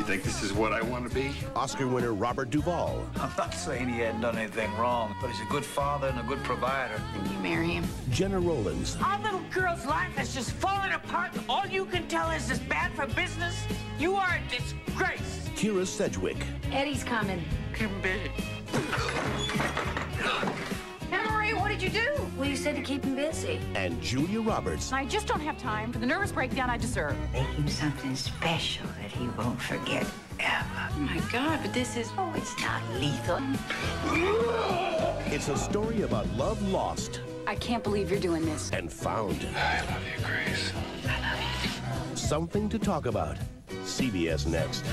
You think this is what I want to be? Oscar winner Robert Duvall. I'm not saying he hadn't done anything wrong, but he's a good father and a good provider. Then you marry him. Gena Rowlands. Our little girl's life is just falling apart. All you can tell is it's bad for business. You are a disgrace. Kyra Sedgwick. Eddie's coming. Keep him busy. Marie, what did you do? Well, you said to keep him busy. And Julia Roberts. I just don't have time for the nervous breakdown I deserve. Make him something special that he won't forget ever. Oh my God, but this is. Oh, it's not lethal. It's a story about love lost I can't believe you're doing this. and found. I love you, Grace. I love you. Something to talk about. CBS Next.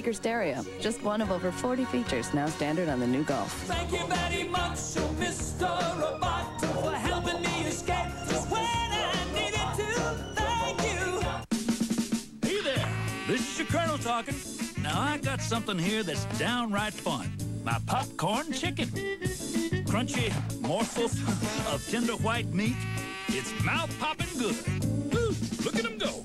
Speaker stereo, just one of over 40 features now standard on the new Golf. Thank you very much, oh, Mr. Roboto, for helping me escape just when I needed to. Thank you. Hey there, this is your Colonel talking. Now I got something here that's downright fun. My popcorn chicken. Crunchy morsels of tender white meat. It's mouth-popping good. Woo, look at them go.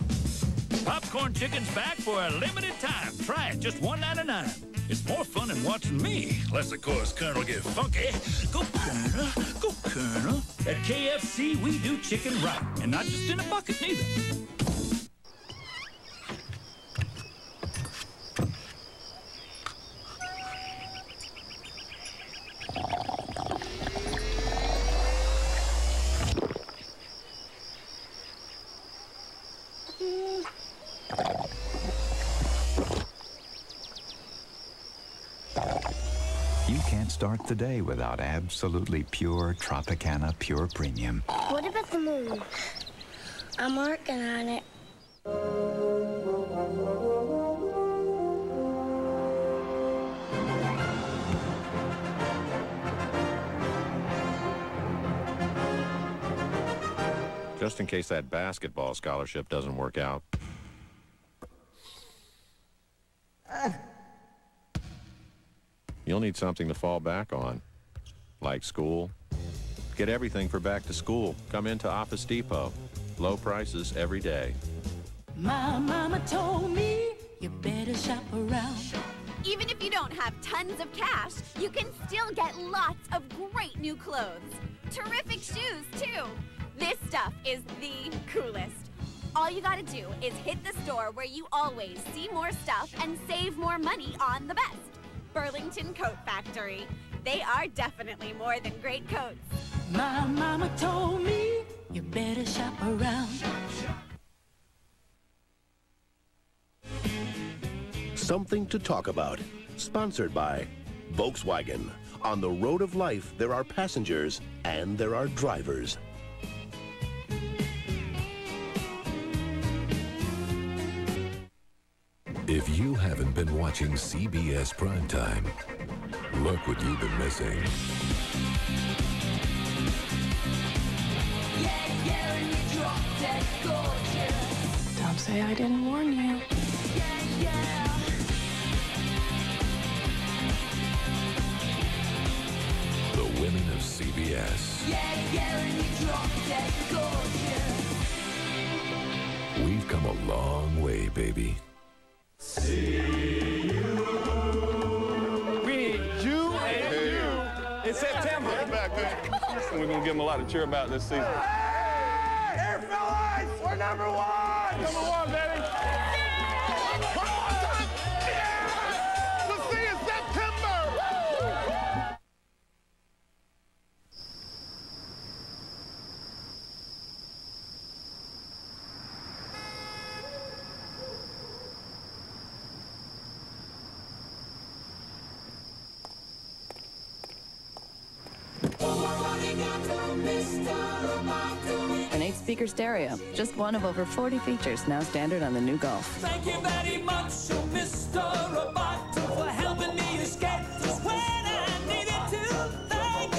Popcorn chicken's back for a limited time. Try it, just $1.99. It's more fun than watching me. Unless, of course, Colonel get funky. Go, Colonel. Go, Colonel. At KFC, we do chicken right. And not just in a bucket, neither. You can't start the day without absolutely pure Tropicana Pure Premium. What about the moon? I'm working on it. Just in case that basketball scholarship doesn't work out. You'll need something to fall back on, like school. Get everything for back to school. Come into Office Depot. Low prices every day. My mama told me you better shop around. Even if you don't have tons of cash, you can still get lots of great new clothes. Terrific shoes, too. This stuff is the coolest. All you gotta do is hit the store where you always see more stuff and save more money on the best. Burlington Coat Factory. They are definitely more than great coats. My mama told me you better shop around. Something to talk about. Sponsored by Volkswagen. On the road of life, there are passengers and there are drivers. If you haven't been watching CBS Primetime, look what you've been missing. Don't say I didn't warn you. The women of CBS. We've come a long way, baby. We need you and you in September. We're going to give them a lot of cheer about this season. Hey! Here, fellas, we're number one. Number one, baby. Speaker stereo. Just one of over 40 features now standard on the new Golf. Thank you very much, oh, Mr. Roboto, for helping me escape just when I needed to. Thank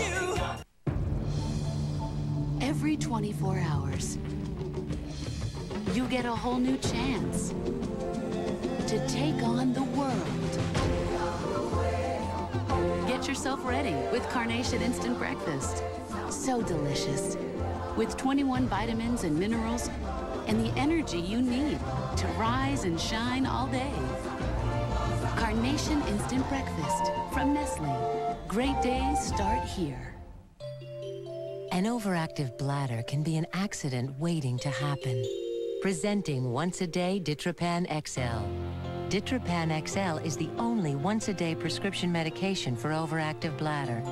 you. Every 24 hours, you get a whole new chance to take on the world. Get yourself ready with Carnation Instant Breakfast. So delicious. With 21 vitamins and minerals and the energy you need to rise and shine all day. Carnation Instant Breakfast from Nestle. Great days start here. An overactive bladder can be an accident waiting to happen. Presenting once a day Ditropan XL. Ditropan XL is the only once a day prescription medication for overactive bladder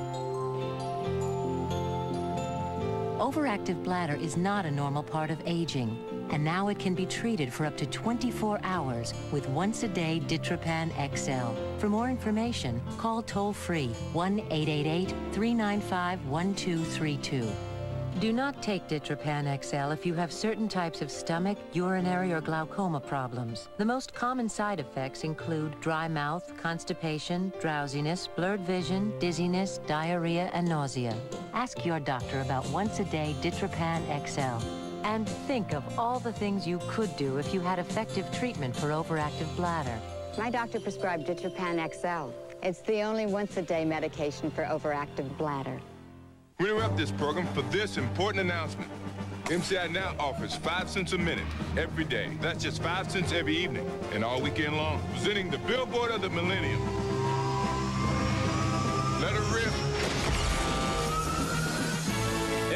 overactive bladder is not a normal part of aging, and now it can be treated for up to 24 hours with once-a-day Ditropan XL. For more information, call toll-free 1-888-395-1232. Do not take Ditropan XL if you have certain types of stomach, urinary, or glaucoma problems. The most common side effects include dry mouth, constipation, drowsiness, blurred vision, dizziness, diarrhea, and nausea. Ask your doctor about once a day Ditropan XL. And think of all the things you could do if you had effective treatment for overactive bladder. My doctor prescribed Ditropan XL. It's the only once-a-day medication for overactive bladder. We interrupt this program for this important announcement. MCI now offers five cents a minute every day. That's just five cents every evening and all weekend long. Presenting the billboard of the millennium. Let her rip.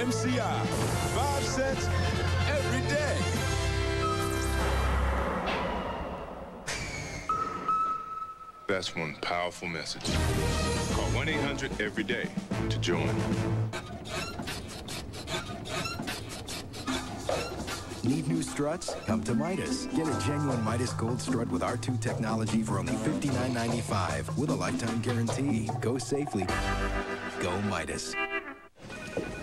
MCI, five cents That's one powerful message. Call 1-800 every day to join. Need new struts? Come to Midas. Get a genuine Midas Gold strut with R2 technology for only $59.95 with a lifetime guarantee. Go safely. Go Midas.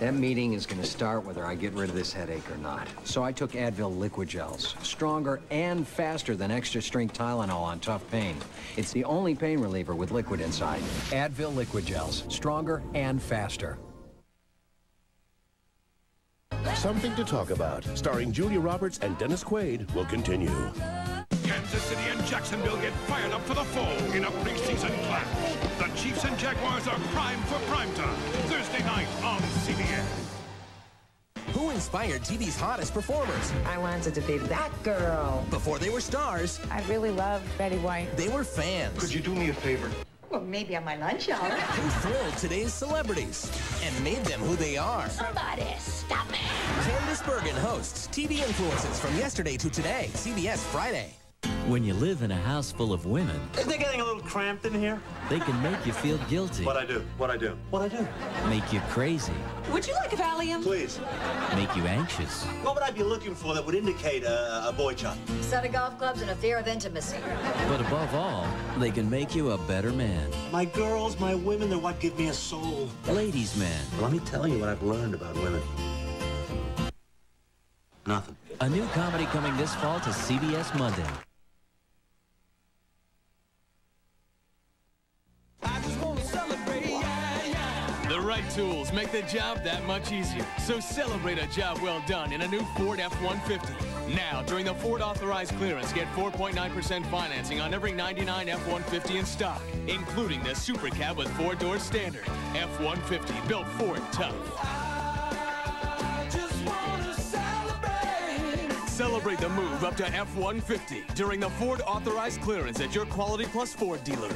That meeting is going to start whether I get rid of this headache or not. So I took Advil Liqui-Gels. Stronger and faster than extra strength Tylenol on tough pain. It's the only pain reliever with liquid inside. Advil Liqui-Gels. Stronger and faster. Something to talk about, starring Julia Roberts and Dennis Quaid, will continue. Kansas City and Jacksonville get fired up for the fall in a preseason clash. The Chiefs and Jaguars are primed for primetime. Thursday night on CBS. Who inspired TV's hottest performers? I wanted to be that girl. Before they were stars, I really love Betty White. they were fans. Could you do me a favor? Well, maybe on my lunch hour. Who thrilled today's celebrities and made them who they are? Somebody stop me. Candice Bergen hosts TV influences from yesterday to today, CBS Friday. When you live in a house full of women, Isn't it getting a little cramped in here? they can make you feel guilty, What I do? What I do? What I do? make you crazy, Would you like a Valium? Please. make you anxious. What would I be looking for that would indicate a, a boy child? A Set of golf clubs and a fear of intimacy. But above all, they can make you a better man. My girls, my women, they're what give me a soul. Ladies' man. Let me tell you what I've learned about women. Nothing. A new comedy coming this fall to CBS Monday. Tools make the job that much easier. So celebrate a job well done in a new Ford F-150. Now, during the Ford authorized clearance, get 4.9% financing on every 99 F-150 in stock, including the Super Cab with four door standard. F-150 built Ford tough. Celebrate the move up to F-150 during the Ford authorized clearance at your Quality Plus Ford dealer.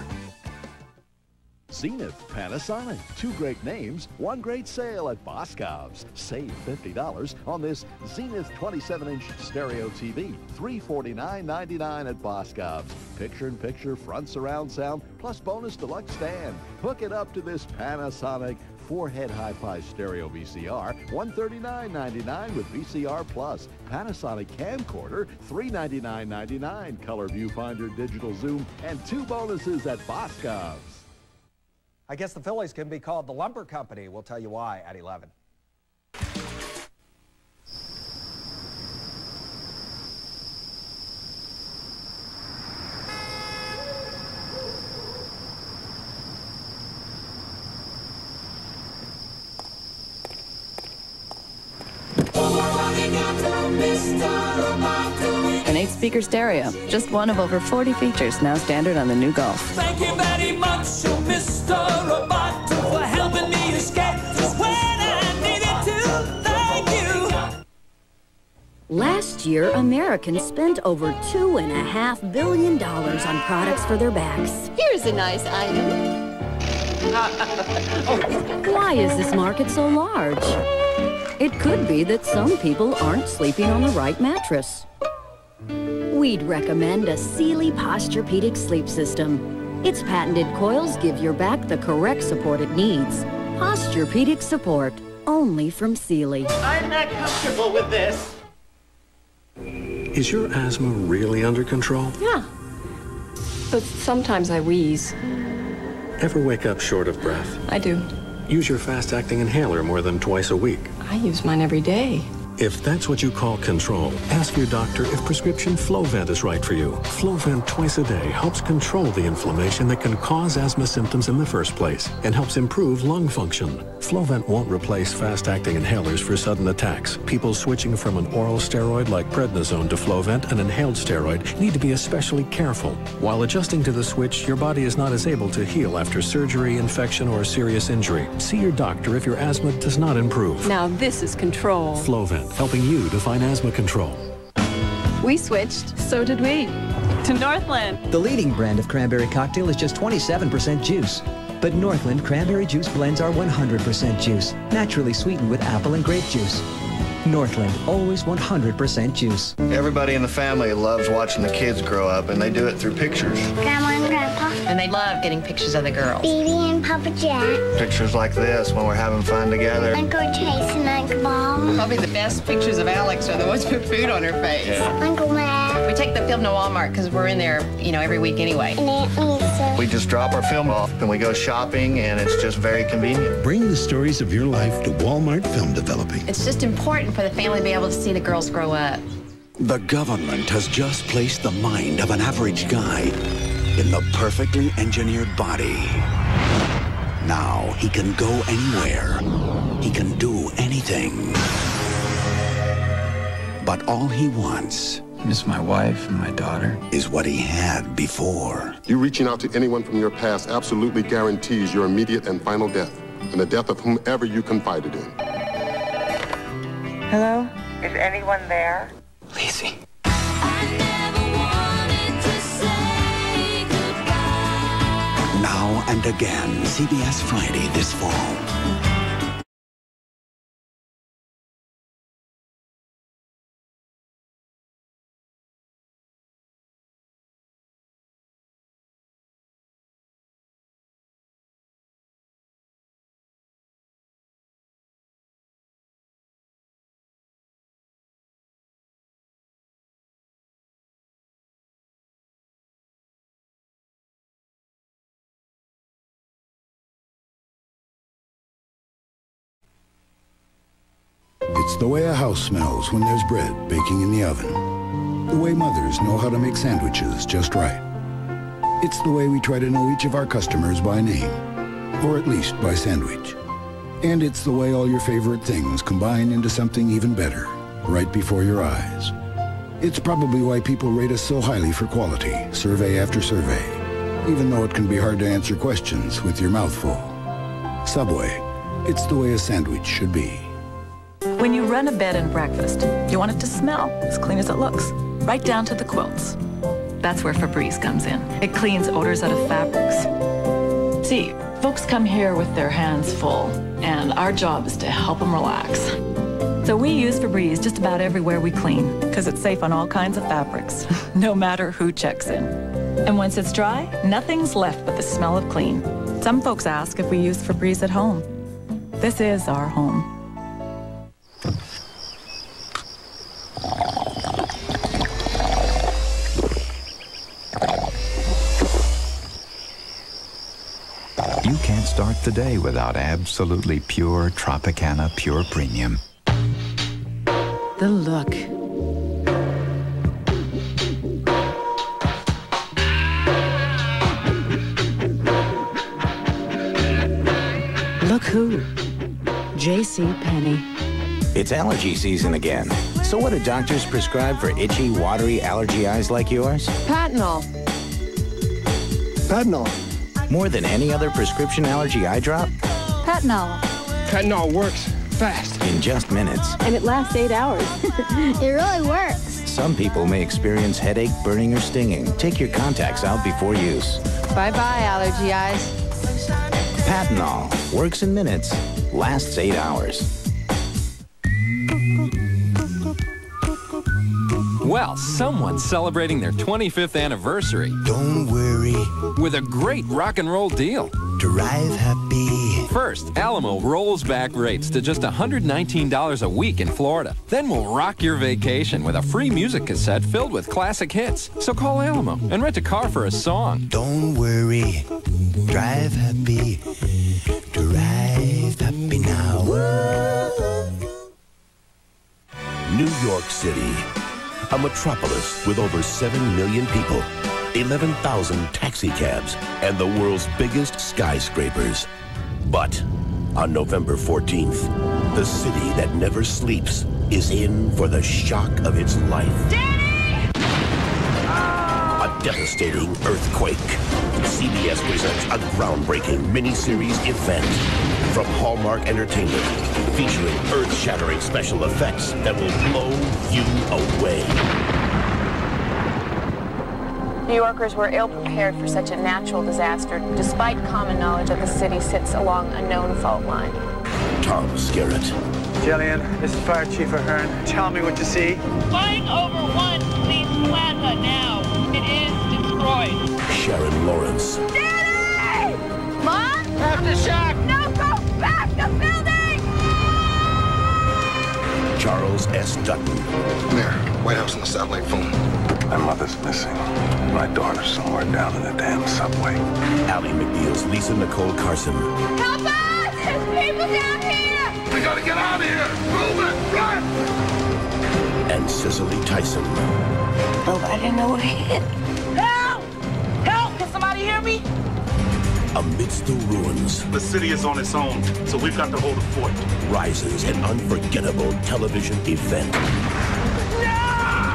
Zenith, Panasonic. Two great names, one great sale at Boscov's. Save $50 on this Zenith 27-inch stereo TV. $349.99 at Boscov's. Picture-in-picture front surround sound plus bonus deluxe stand. Hook it up to this Panasonic four-head hi-fi stereo VCR, $139.99 with VCR Plus. Panasonic camcorder, $399.99. Color viewfinder, digital zoom, and two bonuses at Boscov's. I guess the Phillies can be called the lumber company. We'll tell you why at 11. An eight speaker stereo, just one of over 40 features now standard on the new Golf. Thank you very much, Mr. Roboto, for helping me escape just when I needed to. Thank you. Last year, Americans spent over two and a half billion dollars on products for their backs. Here's a nice item. Why is this market so large? It could be that some people aren't sleeping on the right mattress. We'd recommend a Sealy Posturepedic sleep system. Its patented coils give your back the correct support it needs. Posturepedic support, only from Sealy. I'm not comfortable with this. Is your asthma really under control? Yeah. But sometimes I wheeze. Ever wake up short of breath? I do. Use your fast-acting inhaler more than twice a week. I use mine every day. If that's what you call control, ask your doctor if prescription Flovent is right for you. Flovent twice a day helps control the inflammation that can cause asthma symptoms in the first place and helps improve lung function. Flovent won't replace fast-acting inhalers for sudden attacks. People switching from an oral steroid like prednisone to Flovent, an inhaled steroid, need to be especially careful. While adjusting to the switch, your body is not as able to heal after surgery, infection, or serious injury. See your doctor if your asthma does not improve. Now this is control. Flovent, helping you define asthma control. We switched. So did we. To Northland. The leading brand of cranberry cocktail is just 27% juice. But Northland cranberry juice blends are 100% juice, naturally sweetened with apple and grape juice. Northland, always 100% juice. Everybody in the family loves watching the kids grow up, and they do it through pictures. Grandma and Grandpa. And they love getting pictures of the girls. Baby and Papa Jack. Pictures like this when we're having fun together. Uncle Chase and Uncle Bob. Probably the best pictures of Alex are the ones with food on her face. Yeah. Uncle Matt. We take the film to Walmart because we're in there, you know, every week anyway. And Aunt Lisa. We just drop our film off and we go shopping, and it's just very convenient. Bring the stories of your life to Walmart Film Developing. It's just important for the family to be able to see the girls grow up. The government has just placed the mind of an average guy in the perfectly engineered body. Now he can go anywhere. He can do anything. But all he wants Miss my wife and my daughter. is what he had before. You reaching out to anyone from your past absolutely guarantees your immediate and final death, and the death of whomever you confided in. Hello? Is anyone there? Lacey. Now and again, CBS Friday this fall. The way a house smells when there's bread baking in the oven. The way mothers know how to make sandwiches just right. It's the way we try to know each of our customers by name, or at least by sandwich. And it's the way all your favorite things combine into something even better, right before your eyes. It's probably why people rate us so highly for quality, survey after survey, even though it can be hard to answer questions with your mouth full. Subway, it's the way a sandwich should be. When you run a bed and breakfast, you want it to smell as clean as it looks, right down to the quilts. That's where Febreze comes in. It cleans odors out of fabrics. See, folks come here with their hands full, and our job is to help them relax. So we use Febreze just about everywhere we clean, because it's safe on all kinds of fabrics, no matter who checks in. And once it's dry, nothing's left but the smell of clean. Some folks ask if we use Febreze at home. This is our home. Can't start the day without absolutely pure Tropicana Pure Premium. The look. Look who? J.C. Penney. It's allergy season again. So what do doctors prescribe for itchy, watery allergy eyes like yours? Patanol. Patanol. More than any other prescription allergy eye drop? Patanol. Patanol works fast. In just minutes. And it lasts eight hours. it really works. Some people may experience headache, burning, or stinging. Take your contacts out before use. Bye-bye, allergy eyes. Patanol works in minutes, lasts eight hours. Well, someone's celebrating their 25th anniversary. Don't worry. With a great rock and roll deal. Drive happy. First, Alamo rolls back rates to just $119 a week in Florida. Then we'll rock your vacation with a free music cassette filled with classic hits. So call Alamo and rent a car for a song. Don't worry. Drive happy. Drive happy now. New York City, a metropolis with over 7 million people, 11,000 taxicabs, and the world's biggest skyscrapers. But on November 14th, the city that never sleeps is in for the shock of its life. A devastating earthquake. CBS presents a groundbreaking miniseries event from Hallmark Entertainment featuring earth-shattering special effects that will blow you away. New Yorkers were ill prepared for such a natural disaster, despite common knowledge that the city sits along a known fault line. Tom Skerritt, Jillian, this is Fire Chief Ahern. Tell me what you see. Flying over one Police Plaza now. It is destroyed. Sharon Lawrence, Daddy! Mom? Aftershock! No, go back! The building! Charles S. Dutton, Mayor, White House on the satellite phone. My mother's missing. My daughter's somewhere down in the damn subway. Ally McBeal's Lisa Nicole Carson, Help us! There's people down here! We gotta get out of here! Move it! Run! and Cicely Tyson. Nobody know what hit. Help! Help! Can somebody hear me? Amidst the ruins, The city is on its own, so we've got to hold the fort. rises an unforgettable television event. No!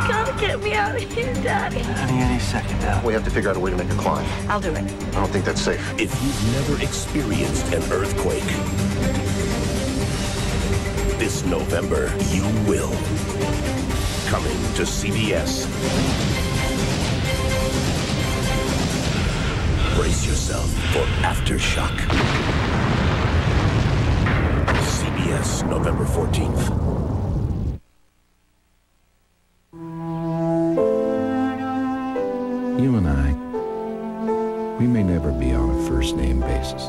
Gotta get me out of here, Daddy. Any, any second now. We have to figure out a way to make a climb. I'll do it. I don't think that's safe. If you've never experienced an earthquake, this November you will. Coming to CBS. Brace yourself for Aftershock. CBS, November 14th. You and I, we may never be on a first name basis.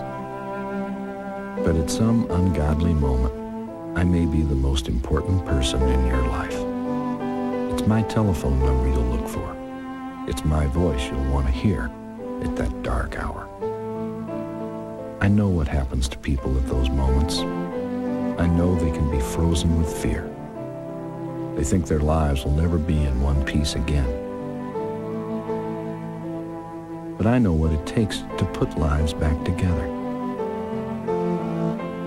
But at some ungodly moment, I may be the most important person in your life. It's my telephone number you'll look for. It's my voice you'll want to hear at that dark hour. I know what happens to people at those moments. I know they can be frozen with fear. They think their lives will never be in one piece again. But I know what it takes to put lives back together.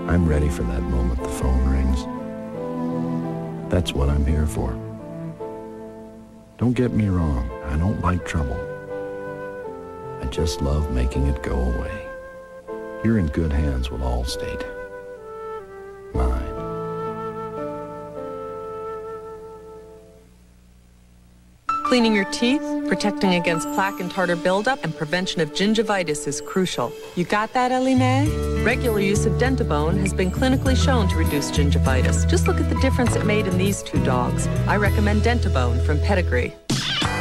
I'm ready for that moment the phone rings. That's what I'm here for. Don't get me wrong, I don't like trouble. I just love making it go away. You're in good hands with Allstate. Cleaning your teeth, protecting against plaque and tartar buildup, and prevention of gingivitis is crucial. You got that, Eline? Regular use of Dentabone has been clinically shown to reduce gingivitis. Just look at the difference it made in these two dogs. I recommend Dentabone from Pedigree.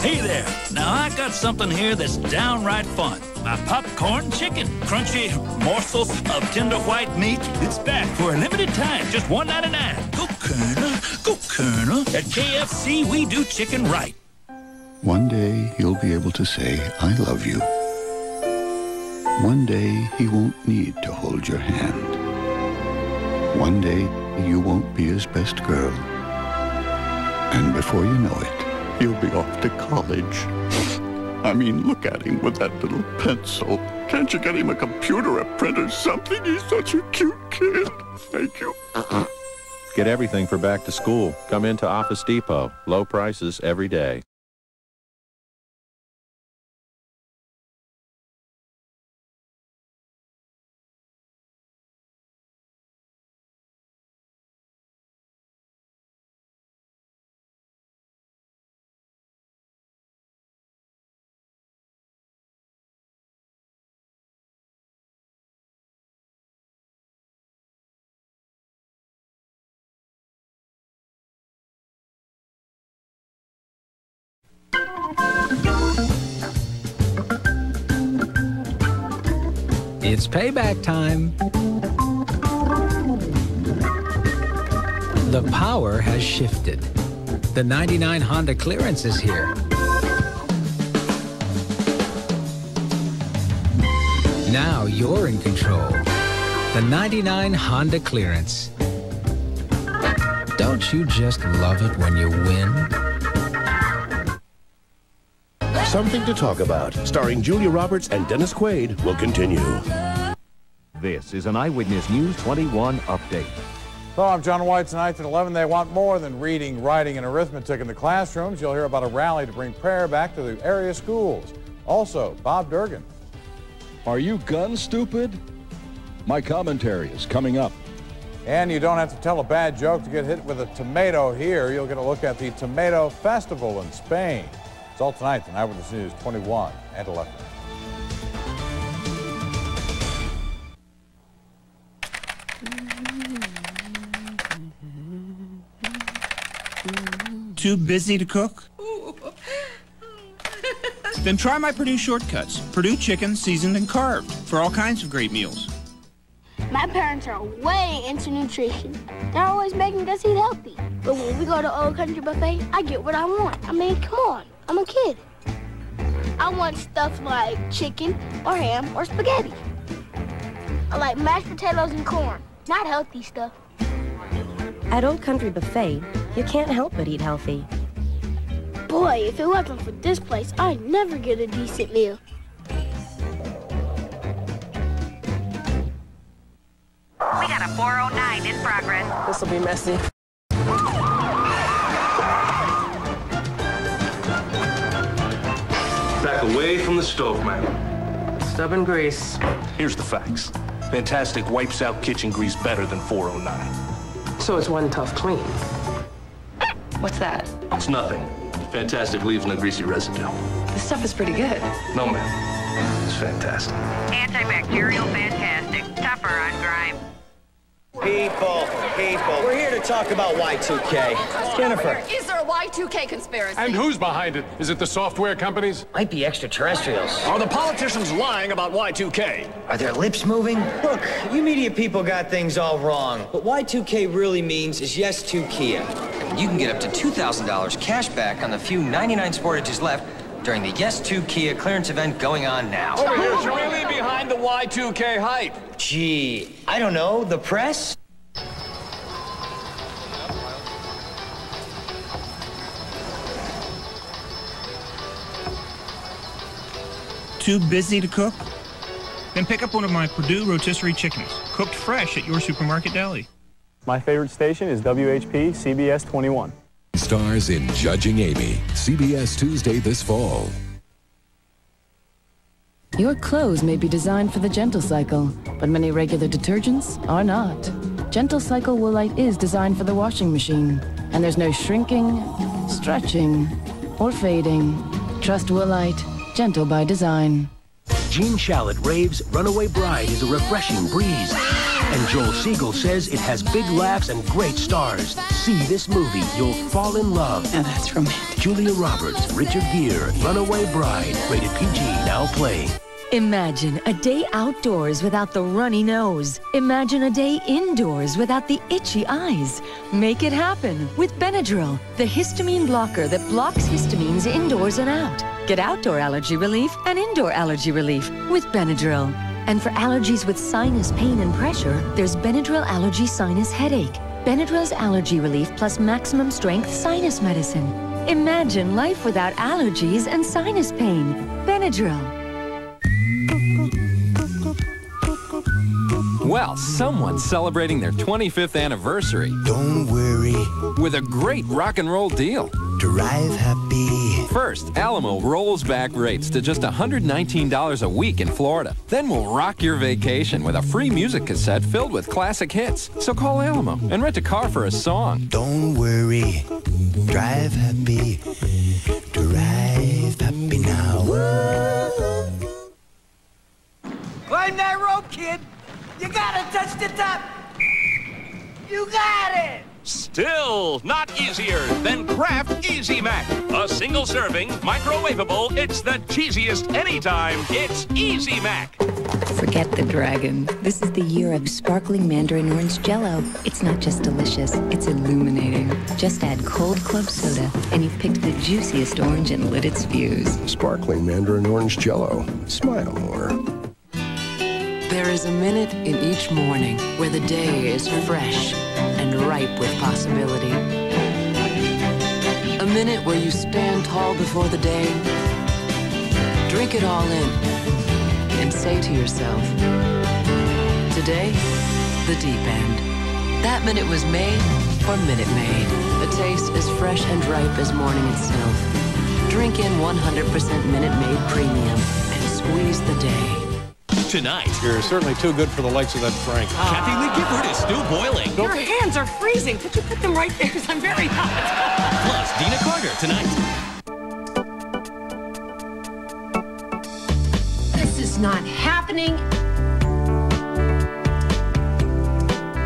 Hey there. Now I got something here that's downright fun. My popcorn chicken. Crunchy morsels of tender white meat. It's back for a limited time. Just $1.99. Go Colonel. Go Colonel. At KFC, we do chicken right. One day he'll be able to say, I love you. One day he won't need to hold your hand. One day you won't be his best girl. And before you know it, you'll be off to college. I mean, look at him with that little pencil. Can't you get him a computer, a printer, something? He's such a cute kid. Thank you. Uh-uh. Get everything for back to school. Come into Office Depot. Low prices every day. It's payback time. The power has shifted. The 99 Honda clearance is here. Now you're in control. The 99 Honda clearance. Don't you just love it when you win? Something to Talk About, starring Julia Roberts and Dennis Quaid, will continue. This is an Eyewitness News 21 update. So I'm John White tonight at 11. They want more than reading, writing, and arithmetic in the classrooms. You'll hear about a rally to bring prayer back to the area schools. Also, Bob Durgan. Are you gun stupid? My commentary is coming up. And you don't have to tell a bad joke to get hit with a tomato here. You'll get a look at the Tomato Festival in Spain. It's all tonight on Eyewitness News 21 at 11. Too busy to cook? then try my Perdue shortcuts. Perdue chicken seasoned and carved for all kinds of great meals. My parents are way into nutrition. They're always making us eat healthy. But when we go to Old Country Buffet, I get what I want. I mean, come on, I'm a kid. I want stuff like chicken or ham or spaghetti. I like mashed potatoes and corn, not healthy stuff. At Old Country Buffet, you can't help but eat healthy. Boy, if it wasn't for this place, I'd never get a decent meal. We got a 409 in progress. This will be messy. Back away from the stove, man. Stubborn grease. Here's the facts. Fantastik wipes out kitchen grease better than 409. So it's one tough clean. What's that? It's nothing. Fantastik leaves no greasy residue. This stuff is pretty good. No, man. It's fantastic. Antibacterial Fantastik. Tougher on grime. People, people, we're here to talk about Y2K. Jennifer. Is there a Y2K conspiracy? And who's behind it? Is it the software companies? Might be extraterrestrials. Are the politicians lying about Y2K? Are their lips moving? Look, you media people got things all wrong. What Y2K really means is yes to Kia. You can get up to $2,000 cash back on the few 99 Sportages left during the Yes 2 Kia clearance event going on now. Over here's really behind the Y2K hype. Gee, I don't know, the press? Too busy to cook? Then pick up one of my Perdue rotisserie chickens, cooked fresh at your supermarket deli. My favorite station is WHP CBS 21. Stars in Judging Amy, CBS Tuesday this fall. Your clothes may be designed for the gentle cycle, but many regular detergents are not. Gentle Cycle Woolite is designed for the washing machine, and there's no shrinking, stretching, or fading. Trust Woolite, gentle by design. Gene Shalit raves Runaway Bride is a refreshing breeze. And Joel Siegel says it has big laughs and great stars. See this movie, you'll fall in love. Now that's romantic. Julia Roberts, Richard Gere, Runaway Bride, rated PG, now playing. Imagine a day outdoors without the runny nose. Imagine a day indoors without the itchy eyes. Make it happen with Benadryl, the histamine blocker that blocks histamines indoors and out. Get outdoor allergy relief and indoor allergy relief with Benadryl. And for allergies with sinus pain and pressure, there's Benadryl Allergy Sinus Headache. Benadryl's allergy relief plus maximum strength sinus medicine. Imagine life without allergies and sinus pain. Benadryl. Well, someone's celebrating their 25th anniversary. Don't worry. With a great rock and roll deal. Drive happy. First, Alamo rolls back rates to just $119 a week in Florida. Then we'll rock your vacation with a free music cassette filled with classic hits. So call Alamo and rent a car for a song. Don't worry. Drive happy. Drive happy now. Climb that rope, kid. You gotta touch the top. You got it. Still not easier than Kraft Easy Mac. A single serving, microwavable, it's the cheesiest anytime. It's Easy Mac. Forget the dragon. This is the year of sparkling mandarin orange jello. It's not just delicious, it's illuminating. Just add cold club soda, and you've picked the juiciest orange and lit its fuse. Sparkling mandarin orange jello. Smile more. There is a minute in each morning where the day is fresh and ripe with possibility. A minute where you stand tall before the day, drink it all in, and say to yourself, Today, the deep end. That minute was made for Minute Maid. A taste as fresh and ripe as morning itself. Drink in 100% Minute Maid Premium and squeeze the day. Tonight, You're certainly too good for the likes of that Frank. Kathie Lee Gifford is still boiling. Your hands are freezing. Could you put them right there? 'Cause I'm very hot. Plus, Dina Carter tonight. This is not happening.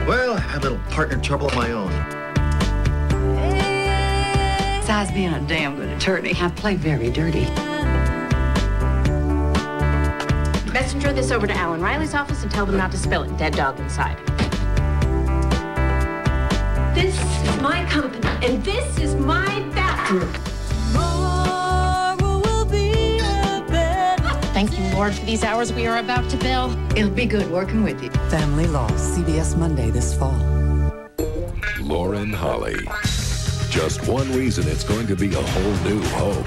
Well, I had a little partner trouble of my own. Besides being a damn good attorney, I play very dirty. Messenger this over to Alan Riley's office and tell them not to spill it. Dead dog inside. This is my company, and this is my bathroom. Thank you, Lord, for these hours we are about to bill. It'll be good working with you. Family Law, CBS Monday this fall. Lauren Holly. Just one reason it's going to be a whole new hope.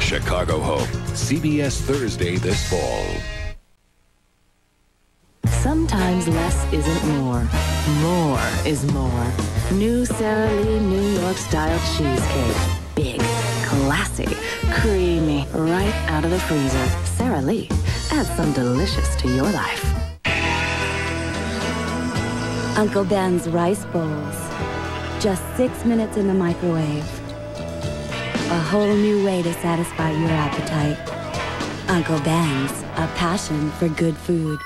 Chicago Hope. CBS Thursday this fall. Sometimes less isn't more. More is more. New Sara Lee New York style cheesecake. Big, classy, creamy, right out of the freezer. Sara Lee, add some delicious to your life. Uncle Ben's rice bowls. Just six minutes in the microwave. A whole new way to satisfy your appetite. Uncle Ben's, a passion for good food.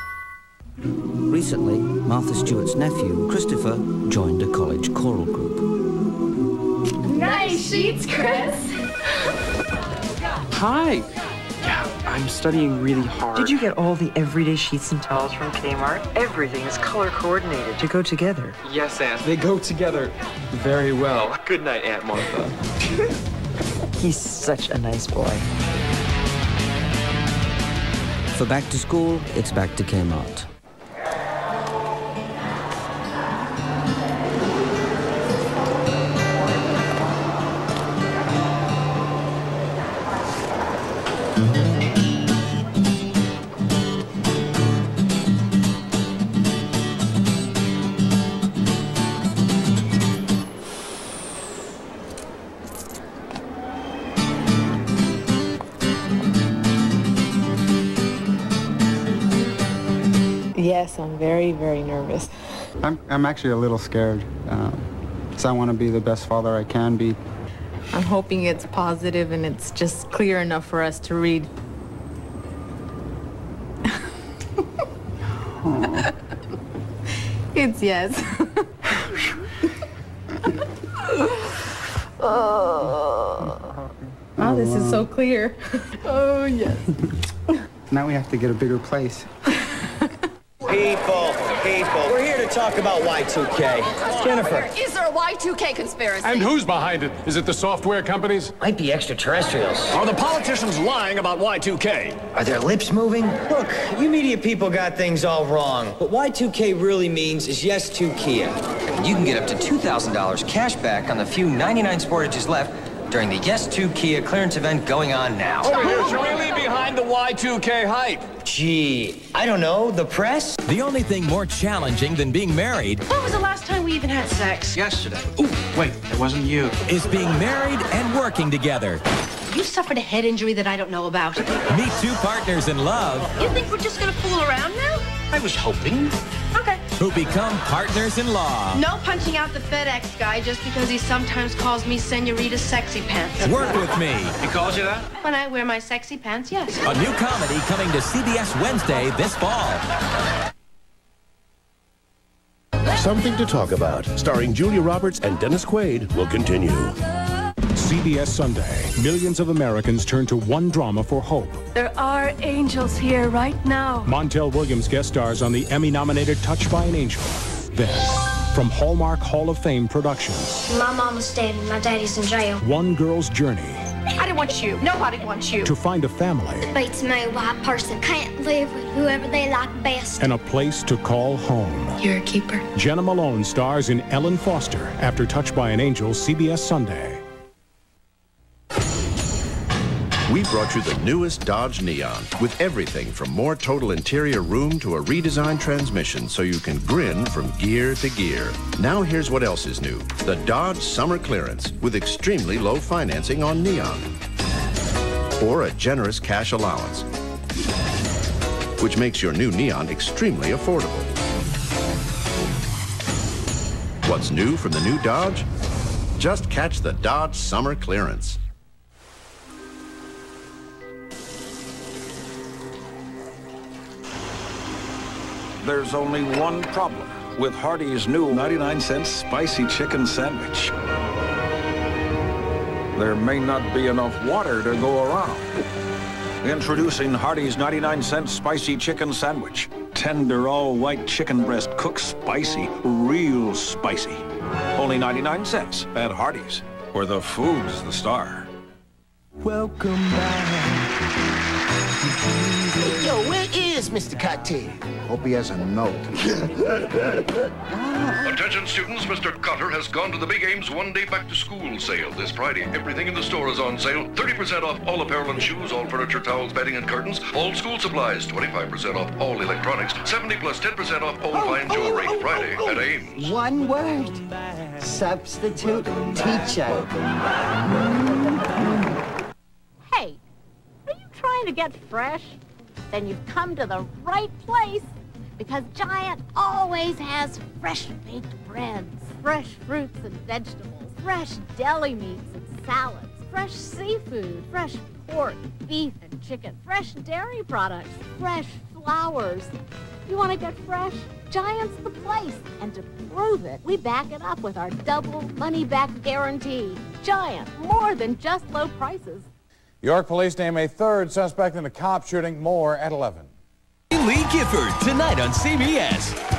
Recently, Martha Stewart's nephew, Christopher, joined a college choral group. Nice sheets, Chris. Hi. Yeah, I'm studying really hard. Did you get all the everyday sheets and towels from Kmart? Everything is color coordinated to go together. Yes, Aunt. They go together very well. Good night, Aunt Martha. He's such a nice boy. For back to school, it's back to Kmart. Yes, I'm very, very nervous. I'm, I'm actually a little scared. Um, so I want to be the best father I can be. I'm hoping it's positive and it's just clear enough for us to read. it's yes. oh. oh, this is so clear. Oh, yes. Now we have to get a bigger place. People, people, we're here to talk about Y2K. Jennifer. Is there a Y2K conspiracy? And who's behind it? Is it the software companies? Might be extraterrestrials. Are the politicians lying about Y2K? Are their lips moving? Look, you media people got things all wrong. What Y2K really means is yes to Kia. And you can get up to $2,000 cash back on the few 99 Sportages left during the Yes to Kia clearance event going on now. Over here, should we leave behind the Y2K hype? Gee, I don't know, the press? The only thing more challenging than being married. When was the last time we even had sex? Yesterday. Ooh, wait, it wasn't you. Is being married and working together. You suffered a head injury that I don't know about. Meet two partners in love. You think we're just gonna fool around now? I was hoping. Okay. Who become partners in law. No punching out the FedEx guy just because he sometimes calls me Senorita Sexy Pants. Work with me. He calls you that? When I wear my sexy pants, yes. A new comedy coming to CBS Wednesday this fall. Something to Talk About, starring Julia Roberts and Dennis Quaid, will continue. CBS Sunday. Millions of Americans turn to one drama for hope. There are angels here right now. Montel Williams guest stars on the Emmy-nominated Touched by an Angel. Then, from Hallmark Hall of Fame Productions. My mama's dead and my daddy's in jail. One girl's journey. I don't want you. Nobody wants you. To find a family. It Beats me a person can't live with whoever they like best. And a place to call home. You're a keeper. Jena Malone stars in Ellen Foster after Touched by an Angel, CBS Sunday. We brought you the newest Dodge Neon with everything from more total interior room to a redesigned transmission so you can grin from gear to gear. Now here's what else is new. The Dodge Summer Clearance with extremely low financing on Neon. Or a generous cash allowance, which makes your new Neon extremely affordable. What's new from the new Dodge? Just catch the Dodge Summer Clearance. There's only one problem with Hardee's new 99 cent spicy chicken sandwich. There may not be enough water to go around. Introducing Hardee's 99 cent spicy chicken sandwich. Tender all-white chicken breast cooked spicy, real spicy. Only 99 cents at Hardee's, where the food's the star. Welcome back. Mr. Cocktail? Hope he has a note. Attention students, Mr. Kotter has gone to the Big Ames one day back to school sale this Friday. Everything in the store is on sale. 30% off all apparel and shoes, all furniture, towels, bedding, and curtains. All school supplies, 25% off all electronics. 70 plus 10% off all oh, fine jewelry. Oh, oh, Friday at Ames. One word. Substitute teacher. Hey, are you trying to get fresh? Then you've come to the right place because Giant always has fresh baked breads, fresh fruits and vegetables, fresh deli meats and salads, fresh seafood, fresh pork, beef and chicken, fresh dairy products, fresh flowers. You want to get fresh? Giant's the place. And to prove it, we back it up with our double money back guarantee. Giant, more than just low prices. York police name a third suspect in a cop shooting. More at 11. Lee Gifford, tonight on CBS.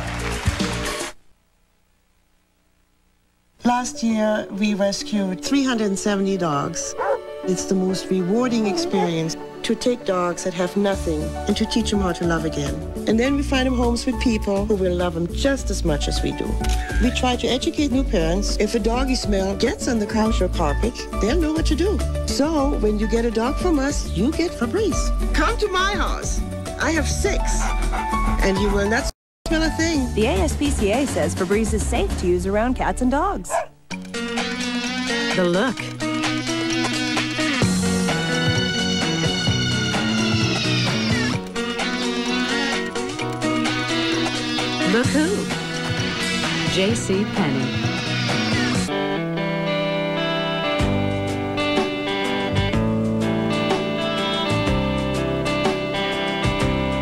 Last year, we rescued 370 dogs. It's the most rewarding experience to take dogs that have nothing and to teach them how to love again. And then we find them homes with people who will love them just as much as we do. We try to educate new parents. If a doggy smell gets on the couch or carpet, they'll know what to do. So when you get a dog from us, you get Febreze. Come to my house. I have six. And you will not smell a thing. The ASPCA says Febreze is safe to use around cats and dogs. The look. Look who? J.C. Penney.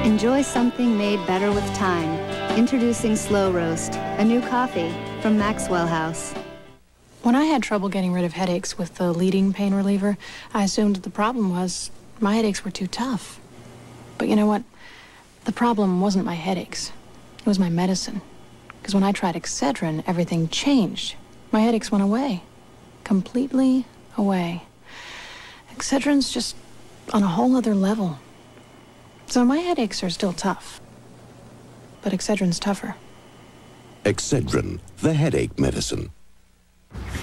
Enjoy something made better with time. Introducing Slow Roast, a new coffee from Maxwell House. When I had trouble getting rid of headaches with the leading pain reliever, I assumed the problem was my headaches were too tough. But you know what? The problem wasn't my headaches. It was my medicine. Because when I tried Excedrin, everything changed. My headaches went away. Completely away. Excedrin's just on a whole other level. So my headaches are still tough. But Excedrin's tougher. Excedrin, the headache medicine.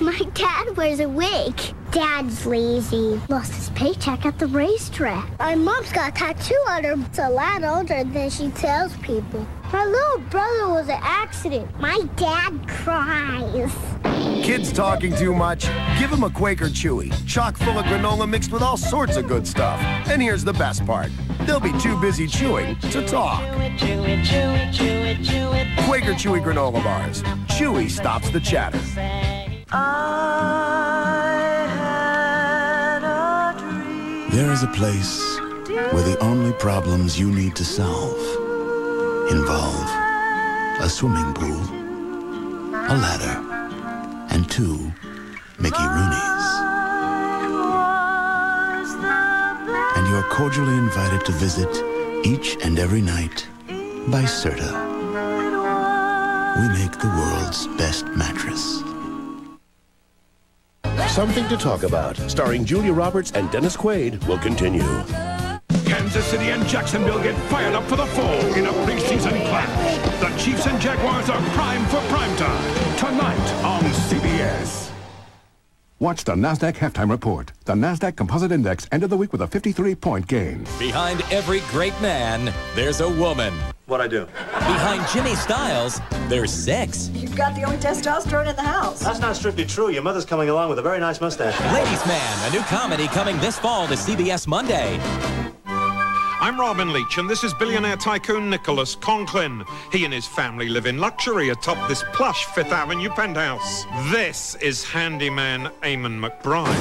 My dad wears a wig. Dad's lazy. Lost his paycheck at the racetrack. My mom's got a tattoo on her. It's a lot older than she tells people. My little brother was an accident. My dad cries. Kids talking too much? Give them a Quaker Chewy. Chock full of granola mixed with all sorts of good stuff. And here's the best part. They'll be too busy chewing to talk. Quaker Chewy granola bars. Chewy stops the chatter. There is a place where the only problems you need to solve involve a swimming pool, a ladder, and two Mickey Rooney's. And you're cordially invited to visit each and every night by Serta. We make the world's best mattress. Something to talk about, starring Julia Roberts and Dennis Quaid, will continue. Kansas City and Jacksonville get fired up for the fall in a preseason clash. The Chiefs and Jaguars are primed for primetime tonight on CBS. Watch the NASDAQ halftime report. The NASDAQ Composite Index ended the week with a 53-point gain. Behind every great man, there's a woman. What I do? Behind Jimmy Stiles, there's six. You've got the only testosterone in the house. That's not strictly true. Your mother's coming along with a very nice mustache. Ladies Man, a new comedy coming this fall to CBS Monday. I'm Robin Leach, and this is billionaire tycoon Nicholas Conklin. He and his family live in luxury atop this plush Fifth Avenue penthouse. This is handyman Eamon McBride.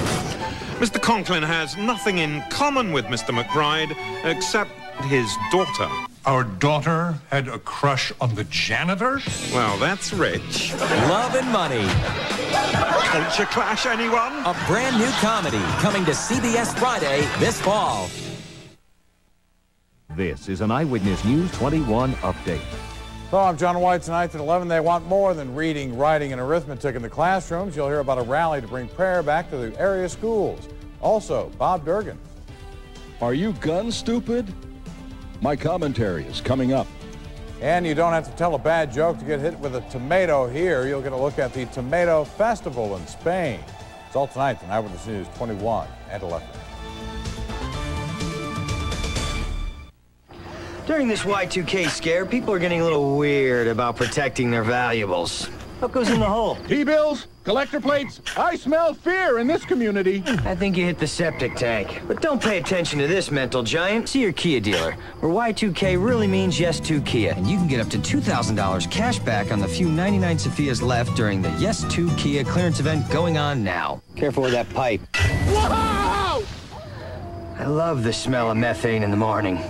Mr. Conklin has nothing in common with Mr. McBride except his daughter. Our daughter had a crush on the janitor? Well, that's rich. Love and Money. Culture clash, anyone? A brand new comedy coming to CBS Friday this fall. This is an Eyewitness News 21 update. So I'm John White tonight at 11. They want more than reading, writing, and arithmetic in the classrooms. You'll hear about a rally to bring prayer back to the area schools. Also, Bob Durgin. Are you gun stupid? My commentary is coming up. And you don't have to tell a bad joke to get hit with a tomato here. You'll get a look at the Tomato Festival in Spain. It's all tonight on Eyewitness News 21 and 11. During this Y2K scare, people are getting a little weird about protecting their valuables. What goes in the hole? T-bills, collector plates. I smell fear in this community. I think you hit the septic tank. But don't pay attention to this mental giant. See your Kia dealer, where Y2K really means yes to Kia. And you can get up to $2,000 cash back on the few 99 Sephias left during the Yes to Kia clearance event going on now. Careful with that pipe. Whoa! I love the smell of methane in the morning.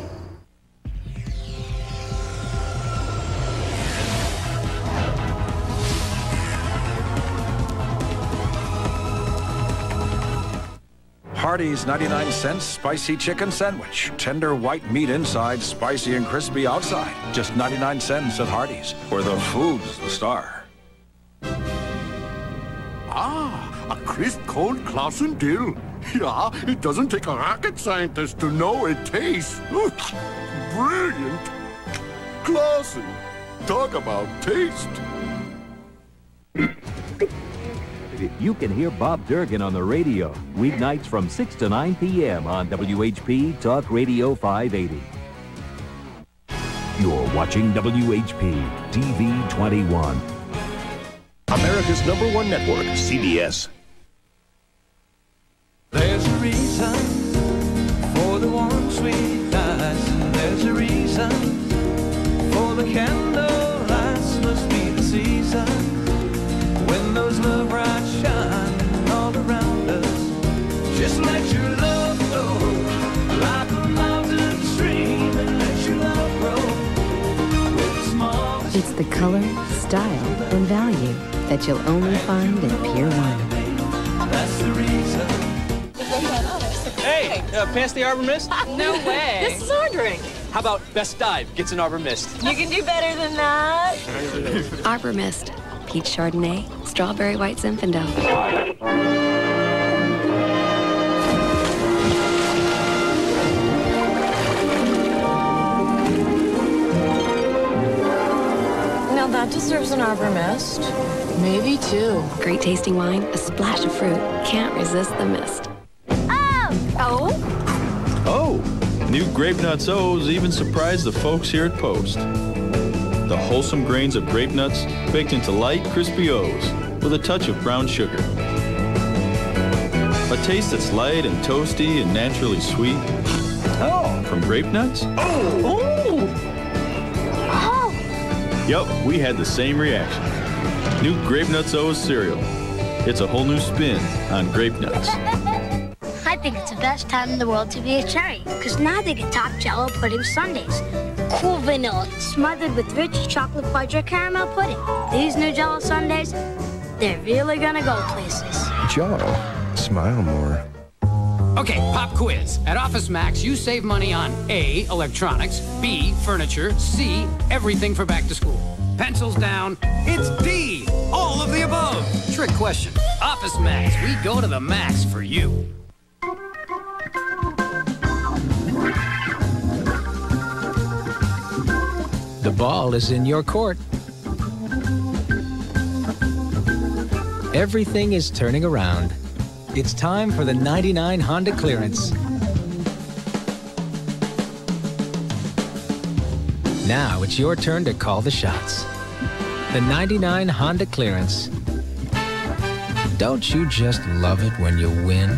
Hardee's 99 cents spicy chicken sandwich. Tender white meat inside, spicy and crispy outside. Just 99 cents at Hardee's, where the food's the star. Ah, a crisp cold Claussen dill. Yeah, it doesn't take a rocket scientist to know it tastes. Brilliant. Claussen. Talk about taste. You can hear Bob Durgin on the radio, weeknights from 6 to 9 p.m. on WHP Talk Radio 580. You're watching WHP TV 21. America's number one network, CBS. There's a reason for the warm, sweet nights, and there's a reason for the candle lights. Must be the season when those love lights It's the color, style, and value that you'll only find in Pier 1. That's the reason. Hey, uh, pass the Arbor Mist? No way. This is our drink. How about Best Dive gets an Arbor Mist? You can do better than that. Arbor Mist, peach Chardonnay, strawberry white Zinfandel. Now that deserves an Arbor Mist. Maybe two. Great tasting wine, a splash of fruit. Can't resist the mist. Oh! Oh! Oh! New Grape Nuts O's even surprised the folks here at Post. The wholesome grains of grape nuts baked into light, crispy O's with a touch of brown sugar. A taste that's light and toasty and naturally sweet. Oh! From grape nuts? Oh! Yup, we had the same reaction. New Grape Nuts O's cereal. It's a whole new spin on grape nuts. I think it's the best time in the world to be a cherry, because now they can top jello pudding sundaes. Cool vanilla, smothered with rich chocolate fudge or caramel pudding. These new jello sundaes, they're really gonna go places. Jello. Smile more. Okay, pop quiz. At Office Max, you save money on A, electronics, B, furniture, C, everything for back to school. Pencils down, it's D, all of the above. Trick question. Office Max, we go to the max for you. The ball is in your court. Everything is turning around. It's time for the 99 Honda clearance. Now it's your turn to call the shots. The 99 Honda clearance. Don't you just love it when you win?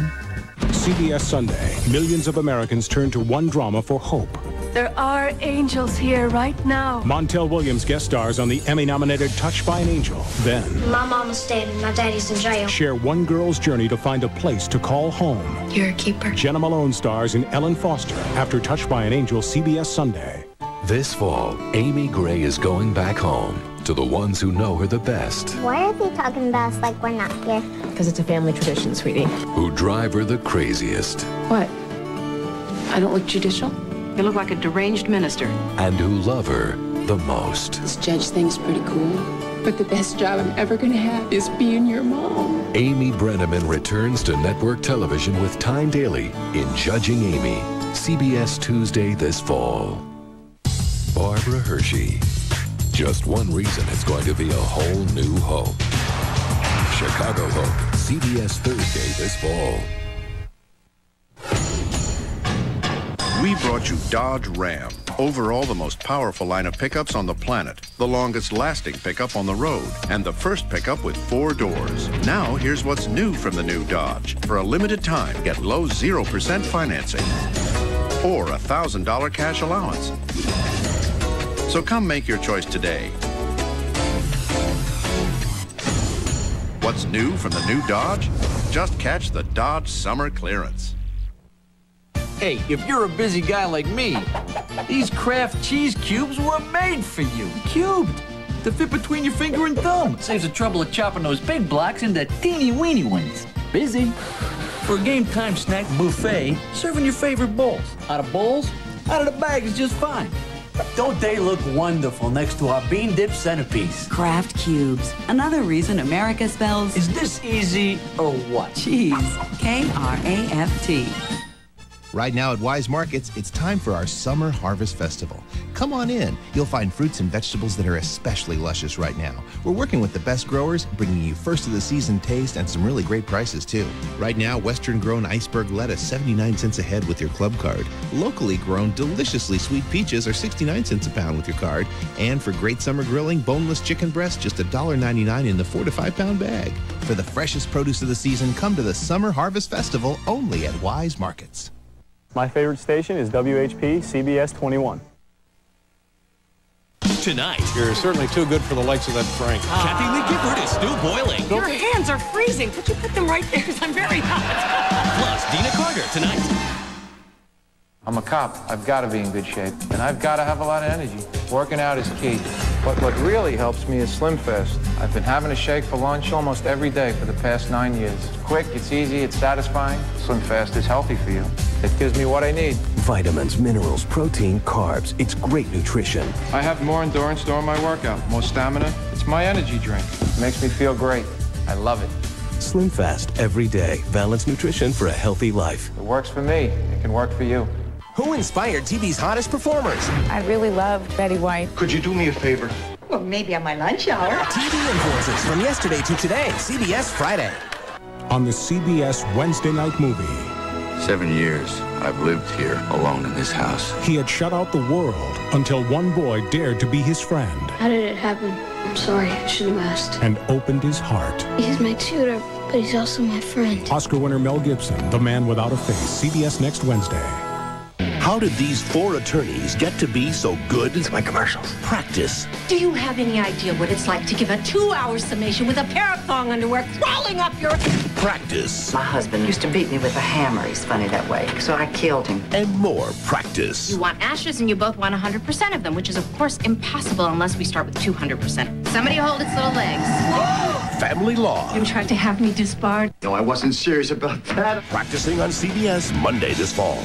CBS Sunday. Millions of Americans turn to one drama for hope. There are angels here right now. Montel Williams guest stars on the Emmy-nominated Touched by an Angel. Then, My mama's dead and my daddy's in jail. share one girl's journey to find a place to call home. You're a keeper. Jena Malone stars in Ellen Foster after Touched by an Angel CBS Sunday. This fall, Amy Gray is going back home to the ones who know her the best, Why are they talking about us like we're not here? Because it's a family tradition, sweetie. who drive her the craziest, What? I don't look judicial? You look like a deranged minister. and who love her the most. This judge thing's pretty cool. But the best job I'm ever gonna have is being your mom. Amy Brenneman returns to network television with Tyne Daly in Judging Amy, CBS Tuesday this fall. Barbara Hershey. Just one reason it's going to be a whole new hope. Chicago Hope, CBS Thursday this fall. We brought you Dodge Ram. Overall, the most powerful line of pickups on the planet, the longest lasting pickup on the road, and the first pickup with four doors. Now, here's what's new from the new Dodge. For a limited time, get low 0% financing or a $1,000 cash allowance. So come make your choice today. What's new from the new Dodge? Just catch the Dodge Summer Clearance. Hey, if you're a busy guy like me, these Kraft cheese cubes were made for you. Cubed. To fit between your finger and thumb. Saves the trouble of chopping those big blocks into teeny weeny ones. Busy. For a game time snack buffet, serving your favorite bowls. Out of bowls, out of the bag is just fine. Don't they look wonderful next to our bean dip centerpiece? Kraft Cubes. Another reason America spells. Is this easy or what? Cheese. K R A F T. Right now at Weis Markets, it's time for our Summer Harvest Festival. Come on in. You'll find fruits and vegetables that are especially luscious right now. We're working with the best growers, bringing you first of the season taste and some really great prices too. Right now, Western grown iceberg lettuce 79 cents a head with your club card. Locally grown deliciously sweet peaches are 69 cents a pound with your card. And for great summer grilling, boneless chicken breast just $1.99 in the 4 to 5 pound bag. For the freshest produce of the season, come to the Summer Harvest Festival only at Weis Markets. My favorite station is WHP CBS 21. Tonight, You're certainly too good for the likes of that Frank. Ah. Kathie Lee Gifford is still boiling. Your hands are freezing. Could you put them right there? Because I'm very hot. Plus, Dina Carter tonight. I'm a cop. I've got to be in good shape. And I've got to have a lot of energy. Working out is key. But what really helps me is Slim Fast. I've been having a shake for lunch almost every day for the past nine years. It's quick, it's easy, it's satisfying. Slim Fast is healthy for you. It gives me what I need. Vitamins, minerals, protein, carbs. It's great nutrition. I have more endurance during my workout, more stamina. It's my energy drink. It makes me feel great. I love it. Slim Fast every day. Balanced nutrition for a healthy life. It works for me. It can work for you. Who inspired TV's hottest performers? I really loved Betty White. Could you do me a favor? Well, maybe on my lunch hour. TV influences from yesterday to today. CBS Friday. On the CBS Wednesday night movie. Seven years I've lived here alone in this house. He had shut out the world until one boy dared to be his friend. How did it happen? I'm sorry, I shouldn't have asked. And opened his heart. He's my tutor, but he's also my friend. Oscar winner Mel Gibson, The Man Without a Face, CBS next Wednesday. How did these four attorneys get to be so good? It's my commercials. Practice. Do you have any idea what it's like to give a two-hour summation with a pair of thong underwear crawling up your... Practice. My husband used to beat me with a hammer. He's funny that way, so I killed him. And more practice. You want ashes and you both want 100% of them, which is, of course, impossible unless we start with 200%. Somebody hold its little legs. Family Law. You tried to have me disbarred. No, I wasn't serious about that. Practicing on CBS Monday this fall.